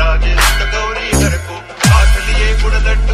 Rajesh ತಗೌರಿ ಗರಕು ಆಟಲಿಯೇ ಬುಡದಟ್ಟು